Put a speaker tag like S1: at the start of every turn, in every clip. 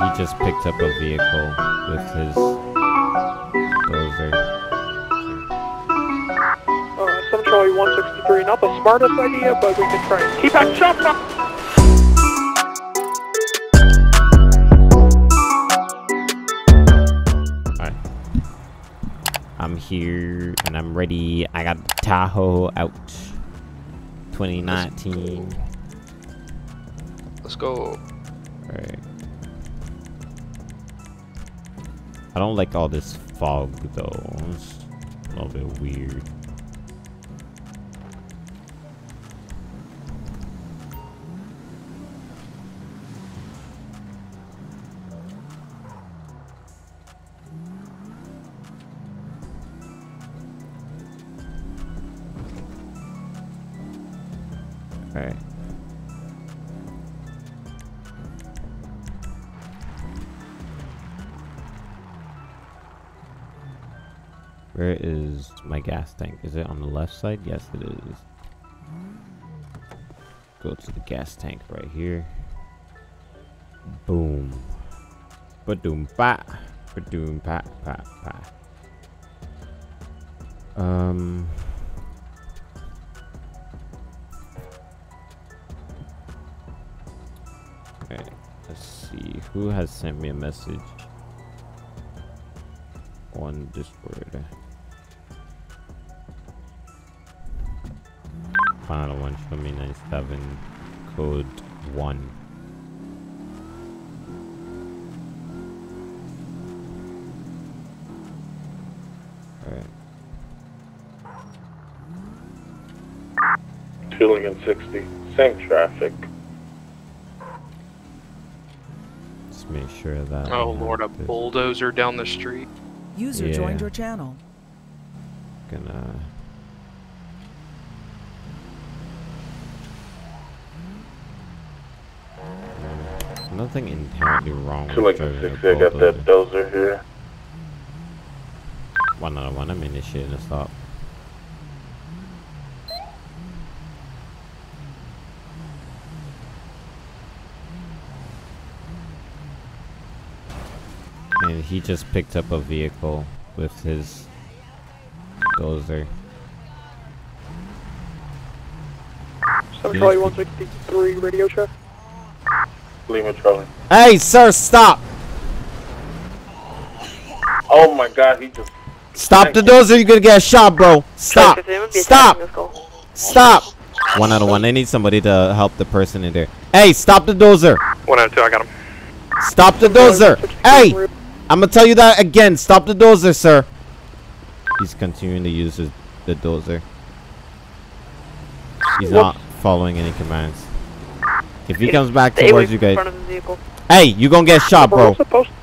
S1: he just picked up a vehicle with his dozer.
S2: Uh, 7 Charlie 163, not the smartest idea, but we can try and keep that shot up.
S1: Alright. I'm here and I'm ready. I got the Tahoe out. 2019.
S3: Let's go.
S1: Alright. I don't like all this fog though. It's a little bit weird. Alright. Where is my gas tank? Is it on the left side? Yes, it is. Go to the gas tank right here. Boom. Ba-doom ba. Ba-doom pa. Um. Okay, let's see. Who has sent me a message? On Discord. Final one, show me 97, code 1. Alright.
S4: Feeling in 60. Same traffic.
S1: Just make sure that.
S3: Oh lord, a
S1: this.
S3: bulldozer down the street.
S5: User
S1: Yeah.
S5: joined your channel.
S1: Gonna. Mm, Nothing inherently wrong with
S4: Feeling
S1: driving
S4: in
S1: a
S4: 60. I got that dozer here.
S1: One out of one, I'm initiating a stop. And he just picked up a vehicle with his dozer.
S2: 7 Charlie 163, radio check.
S4: Lima Charlie.
S1: Hey, sir, stop!
S4: Oh my god, he just.
S1: Stop the dozer, you're gonna get shot, bro. Stop! Stop! Stop! One out of one. They need somebody to help the person in there. Hey, stop the dozer!
S3: One out of two, I got him.
S1: Stop the dozer! Hey! I'm gonna tell you that again. Stop the dozer, sir. He's continuing to use his, the dozer. He's not following any commands. If he comes back
S6: Stay
S1: towards you
S6: from
S1: guys,
S6: front of the vehicle.
S1: hey, you gonna get shot, bro.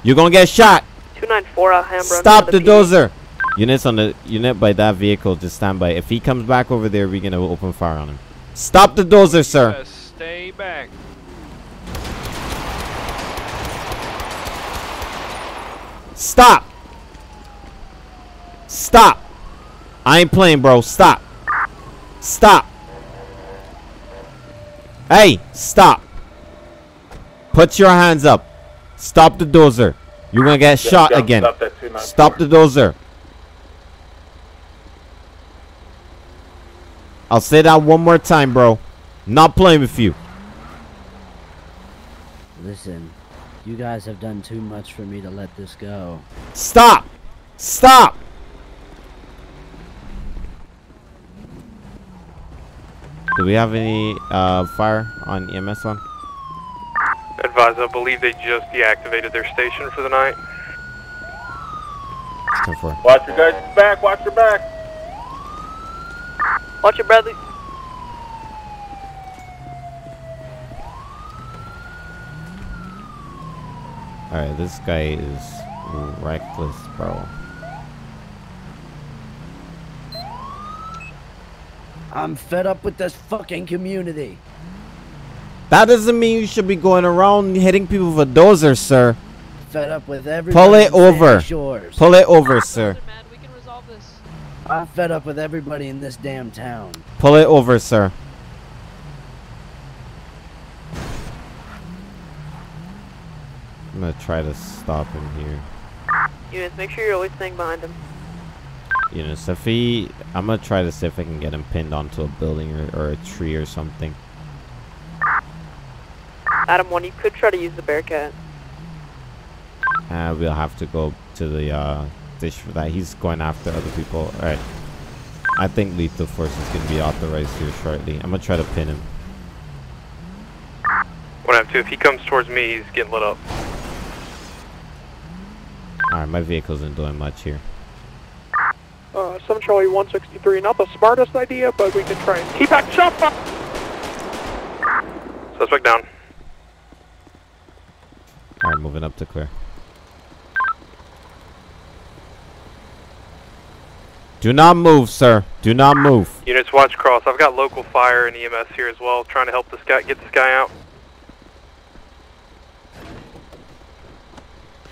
S1: You gonna get shot.
S6: 294 Alhambra.
S1: Stop the
S6: PD.
S1: dozer. Units on the unit by that vehicle, just stand by. If he comes back over there, we're gonna open fire on him. Stop the dozer, sir.
S3: Yes, stay back.
S1: Stop. Stop. I ain't playing, bro. Stop. Stop. Hey, stop. Put your hands up. Stop the dozer. You're gonna get
S4: Yeah,
S1: shot
S4: yeah,
S1: again.
S4: stop
S1: Stop the dozer. I'll say that one more time, bro. Not playing with you.
S7: Listen, you guys have done too much for me to let this go.
S1: Stop. Stop. Do we have any uh, fire on EMS one?
S3: Advise, I believe they just deactivated their station for the night.
S1: 10-4.
S4: Watch your guys' back, watch your back.
S6: Watch your Bradley.
S1: Alright, this guy is reckless, bro.
S7: I'm fed up with this fucking community.
S1: That doesn't mean you should be going around hitting people with a dozer, sir.
S7: Fed up with everybody.
S1: Pull it over.
S7: Shores.
S1: Pull it over, sir.
S7: I'm fed up with everybody in this damn town.
S1: Pull it over, sir. I'm gonna try to stop him here.
S6: Units, make sure you're always staying behind him.
S1: You know, so if he, I'm gonna try to see if I can get him pinned onto a building or, or a tree or something.
S6: Adam 1, you could try to use the Bearcat.
S1: Uh, we'll have to go to the uh, dish for that. He's going after other people. All right. I think lethal force is gonna be authorized here shortly. I'm gonna try to pin him.
S3: One have two. If he comes towards me, he's getting lit up.
S1: All right, my vehicle isn't doing much here.
S2: 7 Charlie 163, not the smartest idea, but we can try and keep back shot fire.
S3: Suspect down.
S1: All right, moving up to clear. Do not move, sir. Do not move.
S3: Units, watch cross. I've got local fire and EMS here as well, trying to help this guy get this guy out.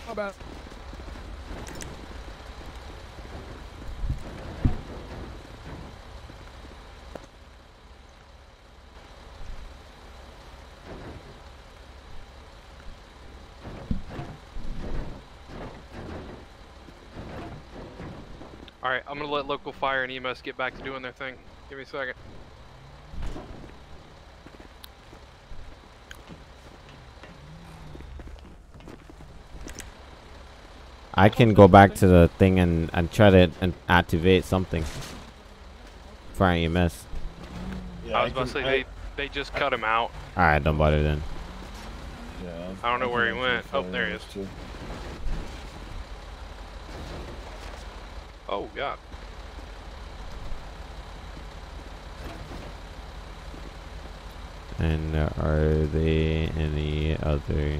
S3: Alright, I'm gonna let local fire and EMS get back to doing their thing. Give me a second.
S1: I can go back to the thing and, and try to and activate something for our EMS.
S4: Yeah,
S3: I was about to say, they, they just cut him out.
S1: All right, don't bother then.
S4: yeah,
S3: I don't know where he went. Oh, there he is.
S4: too.
S3: Oh, God.
S1: And are there any other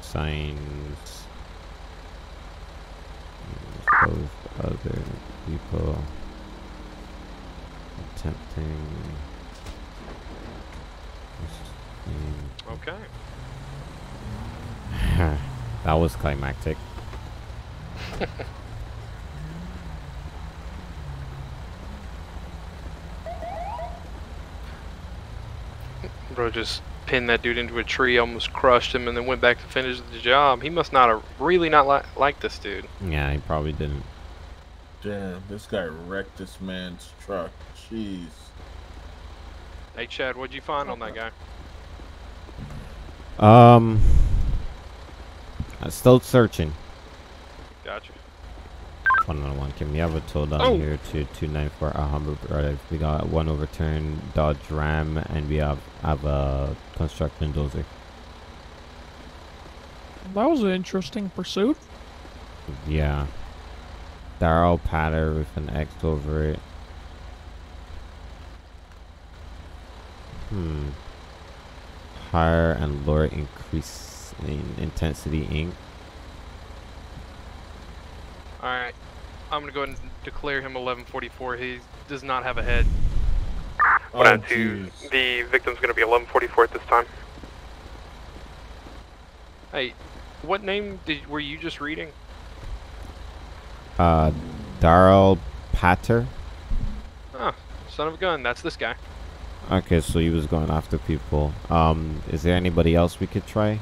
S1: signs of other people attempting this
S3: Okay.
S1: that was climactic.
S3: Bro just pinned that dude into a tree, almost crushed him, and then went back to finish the job. He must not have really not li like this dude.
S1: Yeah, he probably didn't.
S4: Damn, this guy wrecked this man's truck. Jeez.
S3: Hey, Chad, what'd you find on that guy?
S1: Um, I'm still searching. One on one. Can we have a tow down
S3: Oh.
S1: here to 294 Alhambra Drive? We got one overturned Dodge Ram, and we have have a construction dozer.
S5: That was an interesting pursuit.
S1: Yeah. Patter with an X over it. Hmm. Higher and lower increase in intensity ink.
S3: Alright. I'm gonna go ahead and declare him 1144. He does not have a head. One
S4: Oh,
S3: out two. The victim's gonna be 1144 at this time. Hey, what name did were you just reading?
S1: Uh, Darrell Patter.
S3: Ah, son of a gun. That's this guy.
S1: Okay, so he was going after people. Um, is there anybody else we could try?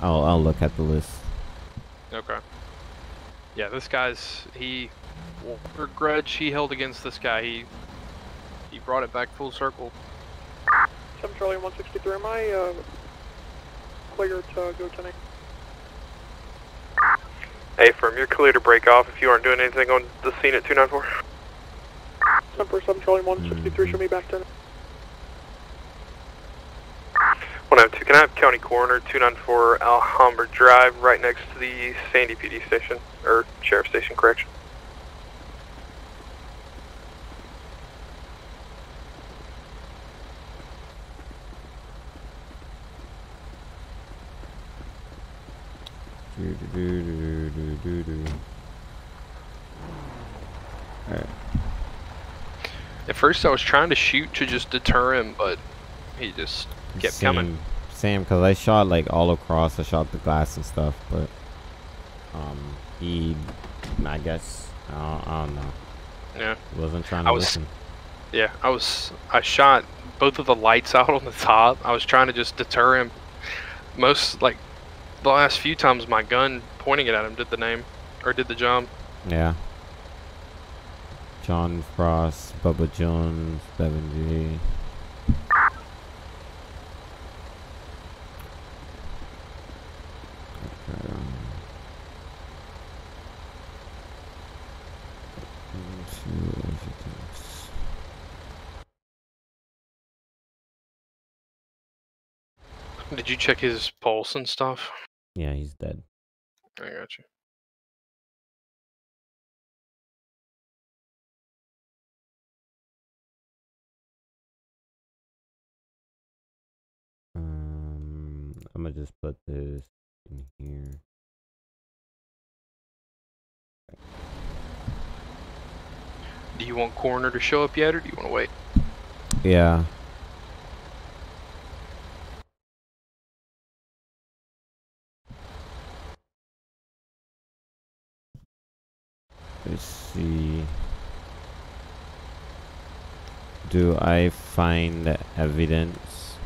S1: I'll I'll look at the list.
S3: Okay. Yeah, this guy's he whatever grudge he held against this guy, he he brought it back full circle.
S2: 7 Charlie 163, am I uh, clear to go to
S3: Hey, firm, you're clear to break off if you aren't doing anything on the scene at 294.
S2: Semper 7 Charlie 163, show me back to
S3: 102, can I have County Coroner 294 Alhambra Drive right next to the Sandy PD station, or Sheriff Station, correction?
S1: Do, do, do, Alright.
S3: At first I was trying to shoot to just deter him, but he just kept
S1: same,
S3: coming.
S1: Same, because I shot like all across. I shot the glass and stuff, but um, he, I guess, I don't, I don't know.
S3: Yeah.
S1: He wasn't trying
S3: I
S1: to
S3: was-
S1: listen.
S3: Yeah, I was I shot both of the lights out on the top. I was trying to just deter him. Most like The last few times my gun pointing it at him did the name, or did the jump.
S1: Yeah. John Frost, Bubba Jones, Devin G. Okay. Let's see what else it is.
S3: Did you check his pulse and stuff?
S1: Yeah, he's dead.
S3: I got you.
S1: Um, I'm gonna just put this in here.
S3: Do you want coroner to show up yet, or do you want to wait?
S1: Yeah. Let's see. Do I find evidence?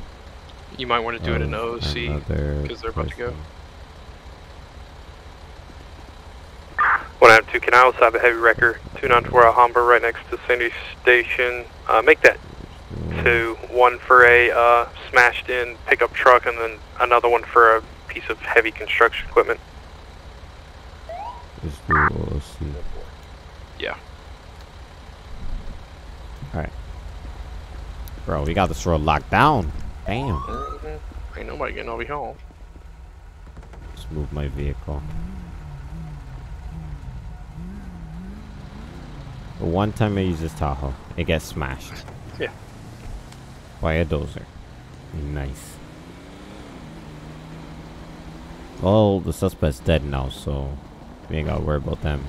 S3: You might want to do it in
S1: of
S3: OC because they're about to go.
S2: One out two, can I also have a heavy wrecker? 294 Alhambra right next to Sandy Station. Uh, make that two. One for a uh, smashed in pickup truck and then another one for a piece of heavy construction equipment.
S1: Let's do OC.
S3: Yeah.
S1: Alright. Bro, we got this road locked down. Damn. Mm-hmm.
S3: Ain't nobody getting over here.
S1: Let's move my vehicle. The one time I use this Tahoe, it gets smashed.
S3: Yeah.
S1: By a dozer. Nice. Well, the suspect's dead now, so we ain't gotta worry about them.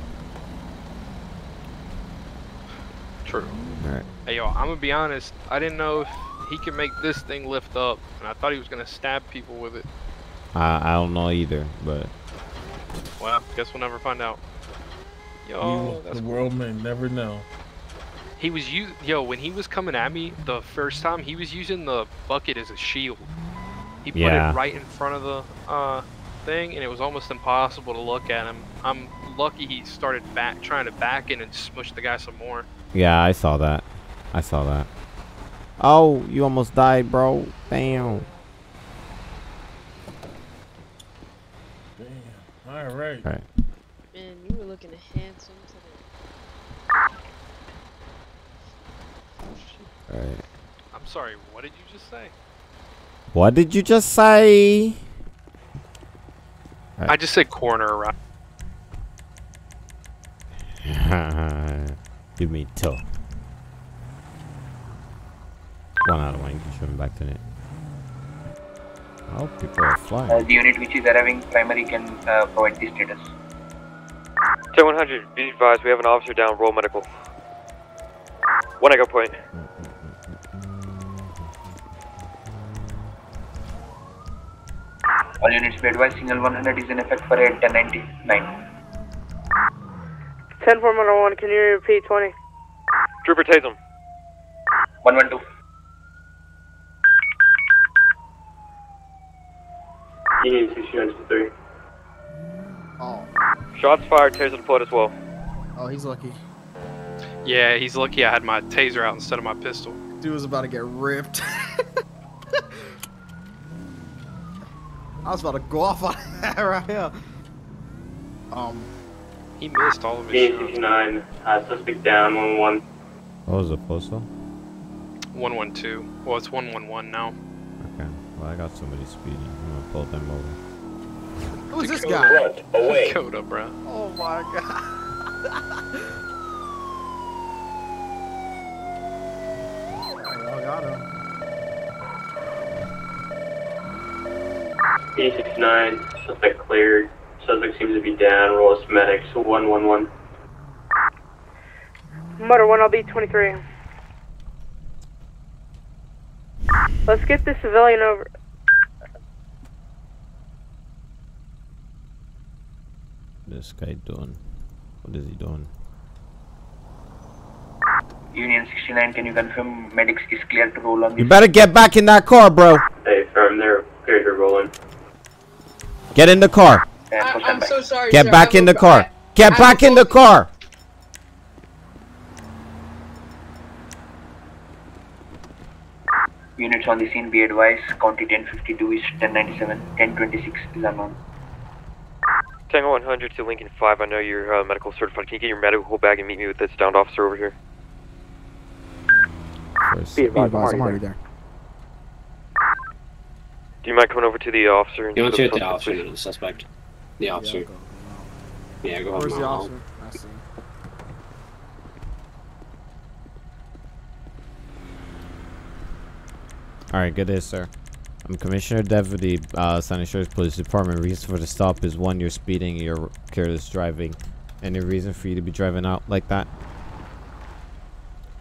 S3: True.
S1: Alright.
S3: Hey, yo, I'm gonna be honest. I didn't know if he could make this thing lift up, and I thought he was gonna stab people with it.
S1: I, I don't know either, but
S3: Well, guess we'll never find out. Yo,
S4: You-
S3: that's
S4: the
S3: cool.
S4: world may never know.
S3: He was u- yo when he was coming at me the first time. He was using the bucket as a shield. He put
S1: Yeah.
S3: it right in front of the uh, thing, and it was almost impossible to look at him. I'm lucky he started back trying to back in and smush the guy some more.
S1: Yeah, I saw that. I saw that. Oh, you almost died, bro. Damn.
S4: Damn. All right.
S1: Alright.
S8: Man, you were looking handsome today.
S1: Alright.
S3: I'm sorry. What did you just say?
S1: What did you just say?
S3: I just said corner right.
S1: Give me two. One out of one. You can swim back to it. Oh, people are flying.
S9: Uh, the unit which is arriving primary can uh, provide the status.
S2: 100, be advised, we have an officer down, roll medical. One echo point.
S9: All units be advised, signal 100 is in effect for 8 1099.
S6: 10 1, can you repeat 20?
S2: Trooper, tase him.
S9: 112.
S2: Union 69
S10: Oh,
S2: Shots fired, taser deployed as well.
S10: oh, he's lucky.
S3: Yeah, he's lucky I had my taser out instead of my pistol.
S10: Dude was about to get ripped. I was about to go off on that right here. Um,
S3: He missed all of his shots.
S2: 69, uh, suspect down, 111.
S1: What was it, postal?
S3: 112. Well, it's 111 now.
S1: Okay. Well, I got somebody speeding. I'm gonna pull them over.
S10: who's this guy?
S2: away.
S3: Coda, bro.
S10: Oh my god. Y'all got him.
S2: 69, suspect cleared. Suspect seems to be down, roll as medics, 111.
S6: Motor 1, I'll be 23. Let's get this civilian over.
S1: This guy doing? What is he doing?
S9: Union 69, can you confirm medics is clear to roll on
S1: You better get back in that car, bro.
S2: Hey, firm, they're cleared to roll in.
S1: Get in the car.
S9: And
S11: I,
S9: for
S11: I'm
S9: standby.
S11: so sorry.
S1: Get
S11: sir.
S1: back
S11: I
S1: in the car.
S11: I-
S1: Get
S11: I
S1: back
S11: will
S1: in the car.
S9: Units on the scene be advised. County 1052 is 1097. 1026 is unknown.
S12: Tango 100 to Lincoln 5. I know you're uh, medical certified. Can you get your medical bag and meet me with this downed officer over here?
S1: First.
S10: Be advised, I'm already there.
S12: Do you mind coming over to the officer and
S13: You want to
S12: to
S13: the officer, the suspect. The officer. Yeah, go
S10: Where's
S13: ahead.
S10: the
S13: Mile.
S10: officer? I see.
S1: All right, good day, sir. I'm Commissioner Deputy, uh, San Shores Police Department. Reason for the stop is one, you're speeding, you're careless driving. Any reason for you to be driving out like that?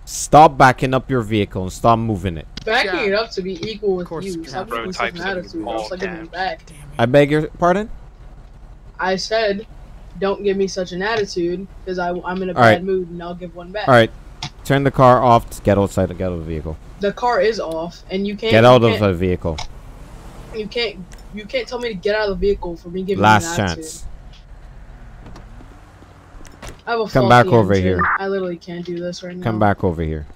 S1: Stop backing up your vehicle and stop moving it.
S11: Backing
S10: Yeah.
S11: it up to be equal with
S10: course,
S11: you.
S10: Cap.
S11: Stop
S3: Bro
S11: giving me
S3: types in
S11: attitude.
S3: all
S11: Else I give it
S3: caps.
S11: back.
S1: I beg your pardon?
S11: I said, don't give me such an attitude because I'm in a
S1: All
S11: bad
S1: right.
S11: mood and I'll give one back.
S1: All right, turn the car off. to Get outside. Get out of the vehicle.
S11: The car is off, and you can't.
S1: Get out of the vehicle.
S11: You can't. You can't tell me to get out of the vehicle for me giving
S1: Last
S11: you an attitude.
S1: chance.
S11: I a
S1: Come back over
S11: engine.
S1: here.
S11: I literally can't do this right now.
S1: Come back over here.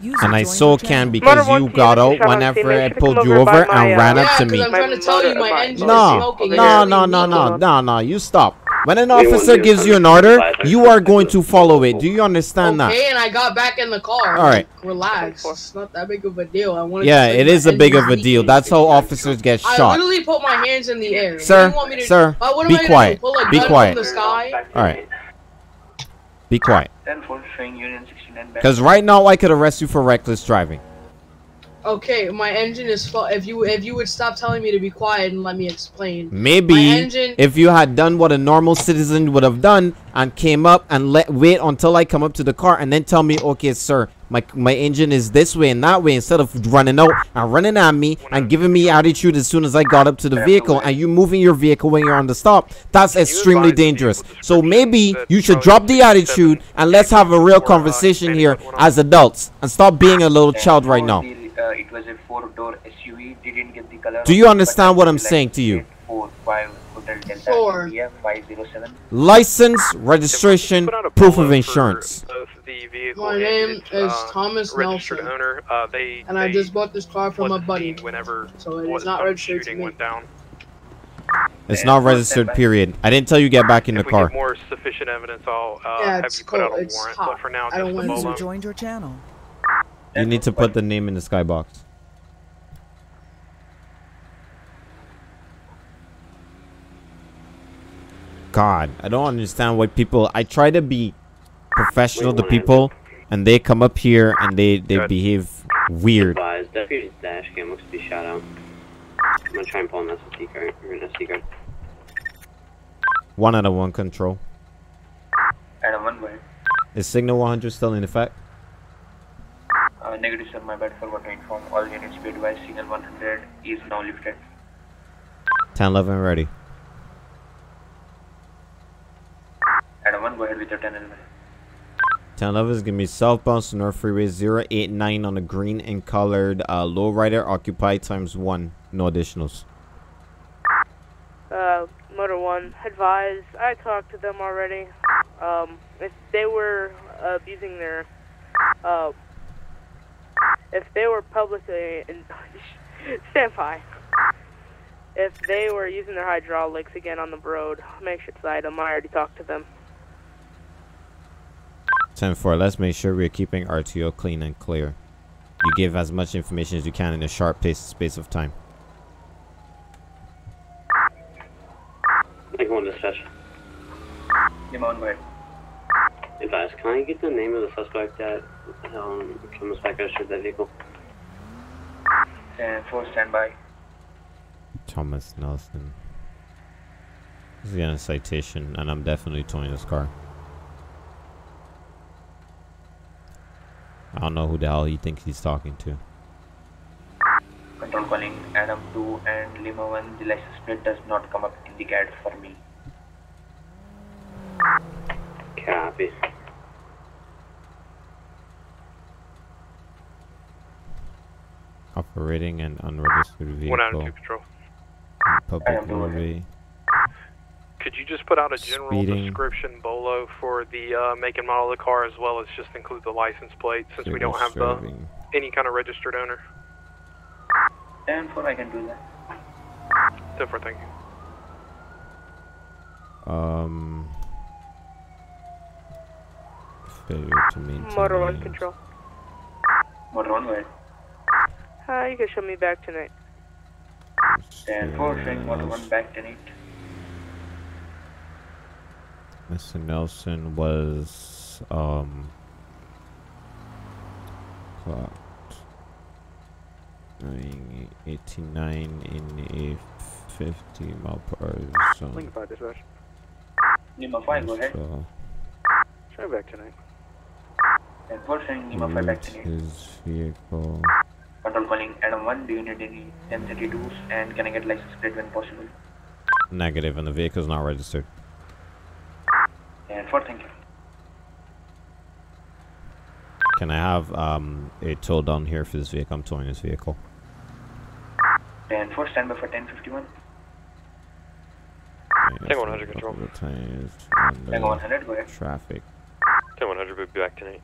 S14: User
S1: And I
S14: joined
S1: so can because you got out whenever I pulled you
S6: over
S1: over and ran up to me.
S11: I'm trying to tell you my
S6: My
S11: engine
S1: No, no, no, no, no, no, no. You stop. When an officer gives you an order, you are going to follow it. Do you understand that?
S11: Okay, and I got back in the car.
S1: All right.
S11: Like, relax. It's not that big of a deal. I wanted
S1: Yeah,
S11: to tell
S1: it
S11: you
S1: a big of a deal. That's how officers get shot.
S11: I literally put my hands in the air.
S1: Sir,
S11: you want me to-
S1: sir,
S11: what am
S1: be
S11: I gonna do?
S1: quiet.
S11: Pull
S1: Be quiet.
S11: The sky?
S1: All right. Be quiet.
S9: 10 4 showing Union 69 back.
S1: Because right now I could arrest you for reckless driving.
S11: Okay, my engine is full. If you if you would stop telling me to be quiet and let me explain. My
S1: Maybe
S11: engine.
S1: if you had done what a normal citizen would have done and came up and let wait until I come up to the car and then tell me, okay, sir, my my engine is this way and that way instead of running out and running at me and giving me attitude as soon as I got up to the vehicle and you moving your vehicle when you're on the stop, that's extremely dangerous. So maybe you should drop the attitude and let's have a real conversation here as adults and stop being a little child right now.
S9: the, uh, it was a four door SUV. Didn't get the color.
S1: Do you understand what
S9: I
S1: I'm saying to you?
S9: 845 Hotel Delta
S11: Four.
S1: License, registration,
S2: Put out a
S1: proof of insurance.
S2: Both the vehicle
S11: My
S2: and
S11: name
S2: its,
S11: is
S2: uh,
S11: Thomas
S2: registered
S11: Nelson.
S2: owner. Uh, they
S11: And I just bought this car from a buddy.
S2: Whenever
S11: So it
S2: what-
S11: is not
S2: some
S11: registered to me.
S2: went down.
S1: It's not registered, period. I didn't tell you get back in the
S2: if we
S1: car.
S2: get more sufficient evidence, I'll uh,
S11: Yeah,
S2: have
S11: it's
S2: you put out a
S11: It's
S2: warrant.
S11: hot.
S2: But for now,
S11: I don't
S2: just the
S11: want
S14: User
S2: bolo.
S14: joined your channel.
S1: You need to put the name in the skybox. God, I don't understand why people. I try to be professional to people, and they come up here and they they
S2: Good.
S1: behave weird.
S13: Advised, deputy's dash cam looks to be shot out. I'm gonna try and pull an SD card or an SD card.
S1: One out of one control.
S9: Adam 1 way.
S1: Is signal 100 still in effect?
S9: Uh, negative sir, my bad, forgot to inform. All units be advised. Signal 100 is now lifted.
S1: 1011 ready.
S9: Adam 1, go ahead with your 10 11.
S1: 1011 is gonna be southbound to North Freeway 089 on the green and colored uh, lowrider occupied times one. No additionals.
S6: Uh, Motor One, advise. I talked to them already. Um, if they were abusing their, uh, if they were publicly, in, stand by. If they were using their hydraulics again on the road, make sure to cite them. I already talked to them.
S1: 10-4, let's make sure we're keeping RTO clean and clear. You give as much information as you can in a sharp pace space of time.
S13: I go on dispatch.
S9: Lima 1, go ahead.
S13: Advised, can I get the name of the suspect that um, comes back registered that vehicle?
S9: 10 4, stand by.
S1: Thomas Nelson. He's getting a citation, and I'm definitely towing his car. I don't know who the hell he thinks he's talking to.
S9: Control calling Adam 2 and Lima 1. The license plate does not come up in the CAD for me.
S13: Copy.
S1: Operating an unregistered
S2: One out of
S1: vehicle.
S2: two control.
S1: Public roadway.
S2: Could you just put out a general
S1: Speeding.
S2: description bolo for the uh, make and model of the car as well as just include the license plate since we don't have the any kind of registered owner?
S9: 10 4, I can do that.
S2: Different thing.
S1: Um. Failure to maintain.
S6: Motor one control.
S9: Motor 1, go ahead.
S6: Hi, you can show me back tonight.
S9: 10 4, showing motor 1 back 10 8.
S1: Mr. Nelson was um clocked doing 89 in a 50 mile per hour zone.
S14: Lincoln 5 dispatch.
S9: Lima 5, go ahead.
S1: So,
S14: Show back tonight.
S9: 10 4, showing Lima 5 back
S1: route
S9: 10 8.
S1: his vehicle.
S9: Control calling Adam 1, do you need any 1032s and can I get license plate when possible?
S1: Negative, and the vehicle's not registered.
S9: And 4, thank you.
S1: Can I have um a tow down here for this vehicle? I'm towing this vehicle.
S9: 10 4, stand by for 1051.
S12: Tango 100 control.
S1: Couple of
S9: Tango 100, go ahead.
S1: Traffic.
S12: Tango 100 will be back tonight.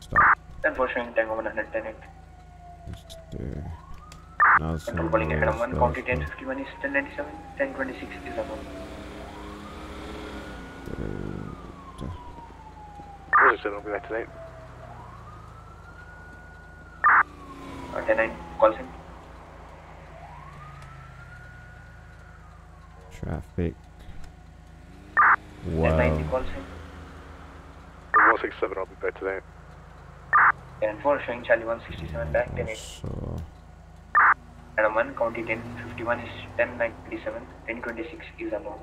S1: Stop.
S9: 10 4, showing Tango 100 10 8.
S1: Mr. Nelson
S9: Control calling Adam 1,
S1: was
S9: county 1051 is 1097, 1026 is unknown.
S14: Where's it? I'll be back tonight.
S9: 10 9, him.
S1: Traffic.
S9: 10
S1: Wow.
S9: 90 calls him.
S14: 167, I'll be back tonight.
S9: 10 4, showing Charlie 167 back 10 8.
S1: So,
S9: Adam 1, county 1051 is 1097, 1026 is unknown.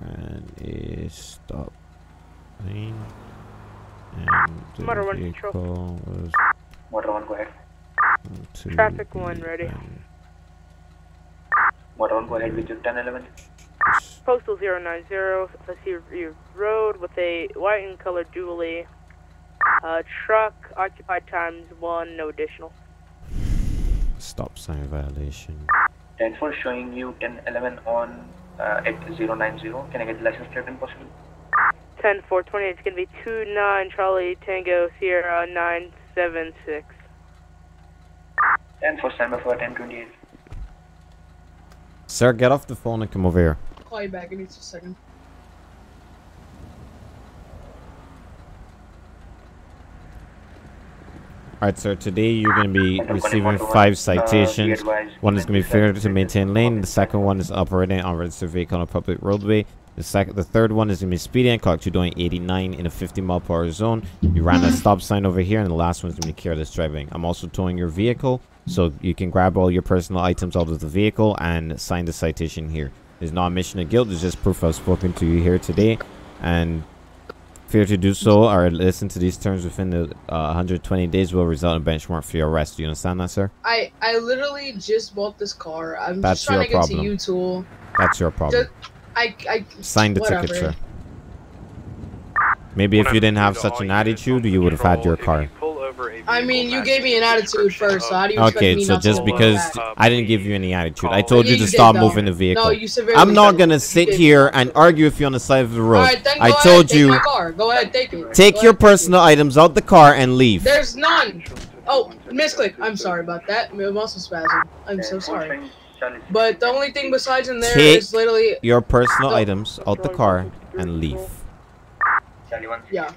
S1: and a stop lane. And the
S6: Motor one control.
S1: was
S9: Motor 1, go ahead.
S1: to
S6: Traffic one ready.
S1: end.
S9: Motor 1, go ahead with your 1011.
S6: Postal 090, Vesuvia Road with a white and colored dually. Uh, truck, occupied times one, no additional.
S1: Stop sign violation.
S9: 10 4, showing you 1011 on uh, at 090. Can I get the license plate when possible?
S6: 10 420, it's going to be 2 9 Charlie Tango Sierra 976.
S9: 10 4, stand by for 1028.
S1: Sir, get off the phone and come over here.
S11: I'll call you back in just a second.
S1: Alright, sir, today you're going to be receiving five
S9: to one. Uh, be
S1: citations. One is going to be
S9: Mr.
S1: failure to maintain lane. The second one is operating on registered vehicle on a public roadway. The second, the third one is going to be speeding. Clocked you doing 89 in a 50 mile per hour zone. You ran a stop sign over here, and the last one is going to be careless driving. I'm also towing your vehicle, so you can grab all your personal items out of the vehicle and sign the citation here. There's no admission of guilt. There's just proof I've spoken to you here today, and failure to do so or listen to these terms within the uh, 120 days will result in a benchmark for your arrest. Do you understand that, sir?
S11: I I literally just bought this car. I'm
S1: That's
S11: just trying
S1: your
S11: to get
S1: problem.
S11: to you, tool.
S1: That's your problem.
S11: I I
S1: Sign the
S11: whatever.
S1: ticket, sir. Maybe if you didn't have such an attitude, you would have had your car.
S11: I mean, you gave me an attitude first, so how do you expect
S1: Okay,
S11: me
S1: so
S11: not
S1: just
S11: to
S1: because
S11: that?
S1: I didn't give you any attitude, I told
S11: Yeah,
S1: you to
S11: you
S1: stop
S11: though.
S1: moving the vehicle.
S11: No, you severely
S1: I'm not gonna sit here and argue with you on the side of the road.
S11: Alright, then go
S1: I told
S11: take
S1: you,
S11: my car. Go ahead, take it.
S1: take
S11: Go
S1: your
S11: ahead.
S1: personal items out the car and leave.
S11: There's none. Oh, misclick. I'm sorry about that. My muscle spasm. I'm so sorry. But the only thing besides in there is
S1: Take
S11: literally
S1: your personal
S11: the-
S1: items out the car and leave.
S9: Charlie 1,
S11: Yeah.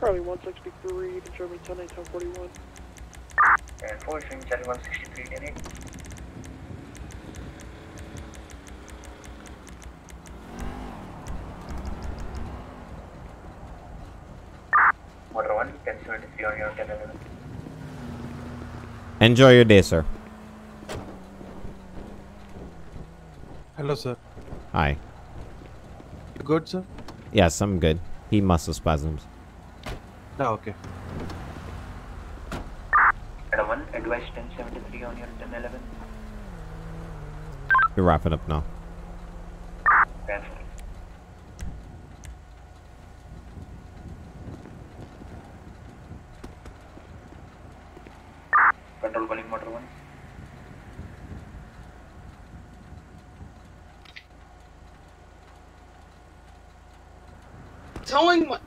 S14: Charlie 163, you can show me 10 8 10 41.
S9: 10 4, showing Charlie 163 10 8. Motor 1, 1073 on your 1011.
S1: Enjoy your day, sir.
S15: Sir.
S1: Hi.
S15: You good, sir?
S1: Yes, I'm good. He muscle spasms.
S15: Oh, okay.
S9: Adam 1, advice 1073 on your 1011.
S1: You're wrapping up now.
S9: Transfer. Control calling motor 1.
S11: Towing my.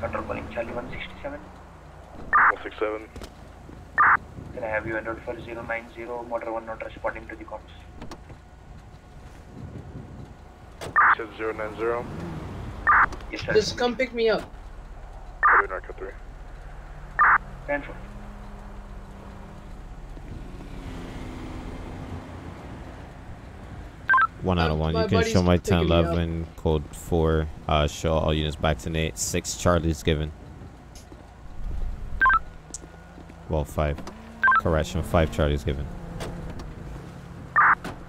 S9: Control calling Charlie 167.
S2: 167.
S9: Can I have you enrolled for 090, motor 1 not responding to the cops?
S2: Said 090.
S9: Yes, sir.
S11: Just come pick me up.
S2: Copy Narco 3.
S9: Control.
S1: One out of one.
S11: my
S1: You can show my
S11: picking me up.
S1: 1011 code 4. Uh, show all units back to Nate. 6 Charlie's given. Well, 5. Correction, 5 Charlie's given.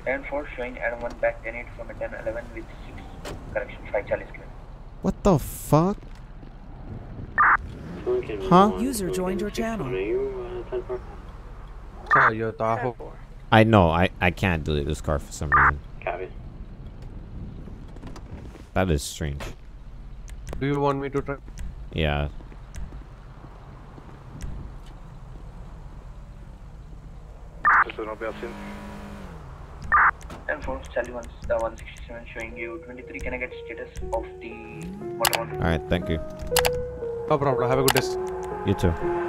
S9: And 4 showing Adam 1 back 10 8 from a 10 11 with 6. Correction, 5 Charlie's given.
S1: What the fuck? Huh?
S16: User joined your channel.
S13: 61, Are you uh, 10 4?
S15: Sir, your Tahoe.
S1: I know. I, I can't delete this car for some reason.
S13: Copy.
S1: That is strange.
S15: Do you want me to try?
S1: Yeah.
S2: Just an obvious.
S9: And 4 Charlie 1, the 167 showing you 23. Can I get status of the motor 1?
S1: Alright, thank you.
S15: No problem. Have a good day.
S1: You too.